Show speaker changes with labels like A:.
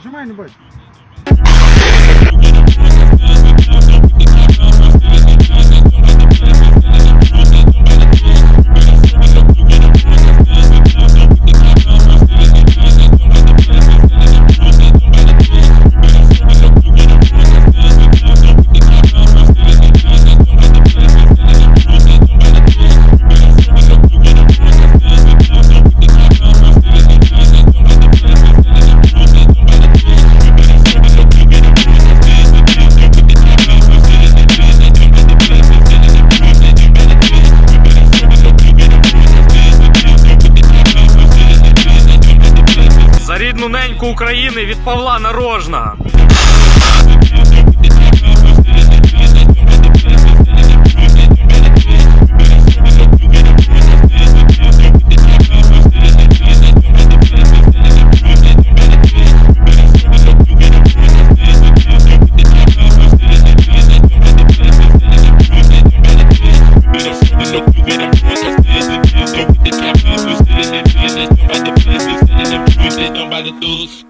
A: Нажимай, не бойся.
B: Рідну неньку України від Павла Нарожна. by the tools.